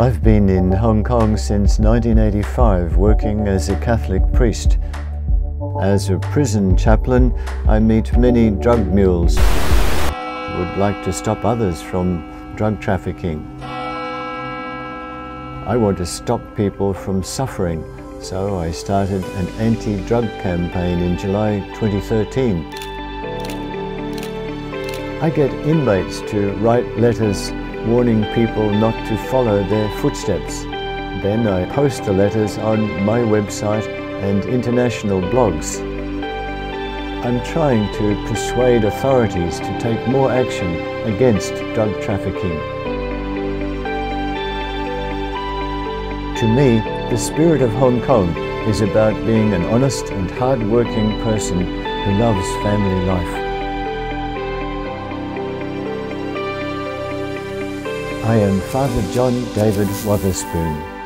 I've been in Hong Kong since 1985 working as a Catholic priest. As a prison chaplain, I meet many drug mules would like to stop others from drug trafficking. I want to stop people from suffering, so I started an anti-drug campaign in July 2013. I get inmates to write letters warning people not to follow their footsteps. Then I post the letters on my website and international blogs. I'm trying to persuade authorities to take more action against drug trafficking. To me, the spirit of Hong Kong is about being an honest and hard-working person who loves family life. I am Father John David Wotherspoon.